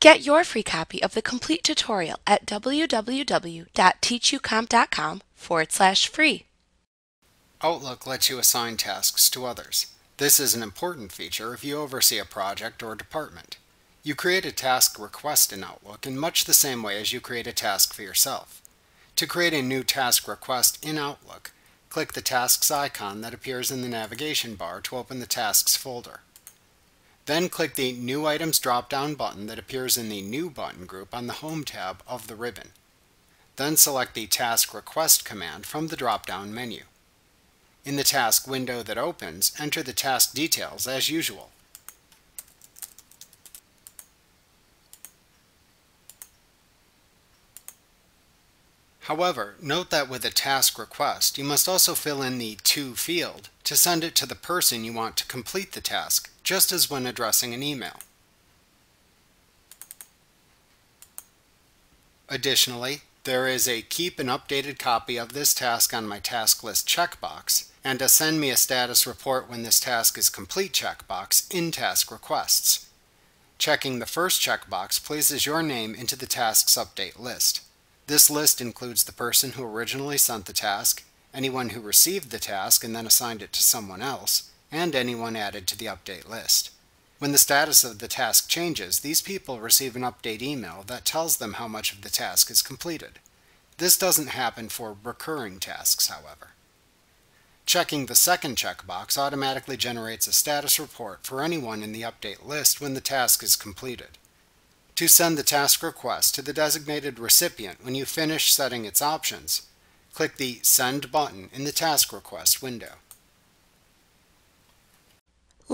Get your free copy of the complete tutorial at www.teachucomp.com forward slash free. Outlook lets you assign tasks to others. This is an important feature if you oversee a project or department. You create a task request in Outlook in much the same way as you create a task for yourself. To create a new task request in Outlook, click the Tasks icon that appears in the navigation bar to open the Tasks folder. Then click the New Items drop-down button that appears in the New button group on the Home tab of the ribbon. Then select the Task Request command from the drop-down menu. In the task window that opens, enter the task details as usual. However, note that with a task request, you must also fill in the To field to send it to the person you want to complete the task, just as when addressing an email. Additionally, there is a Keep an updated copy of this task on my task list checkbox, and a Send me a status report when this task is complete checkbox in Task Requests. Checking the first checkbox places your name into the Tasks Update list. This list includes the person who originally sent the task, anyone who received the task and then assigned it to someone else, and anyone added to the update list. When the status of the task changes, these people receive an update email that tells them how much of the task is completed. This doesn't happen for recurring tasks, however. Checking the second checkbox automatically generates a status report for anyone in the update list when the task is completed to send the task request to the designated recipient when you finish setting its options, click the Send button in the Task Request window.